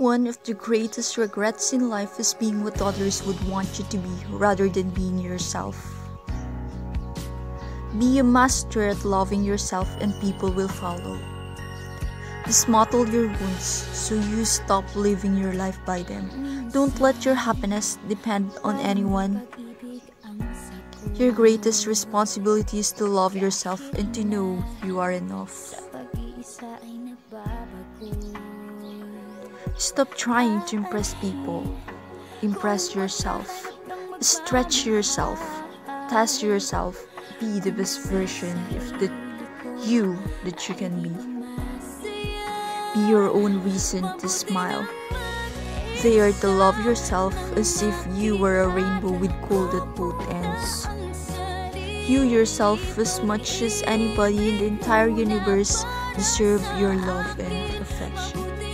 One of the greatest regrets in life is being what others would want you to be rather than being yourself. Be a master at loving yourself and people will follow. Dismantle your wounds so you stop living your life by them. Don't let your happiness depend on anyone. Your greatest responsibility is to love yourself and to know you are enough. Stop trying to impress people. Impress yourself. Stretch yourself. Test yourself. Be the best version of the you that you can be. Be your own reason to smile. They are to love yourself as if you were a rainbow with gold at both ends. You yourself, as much as anybody in the entire universe, deserve your love and affection.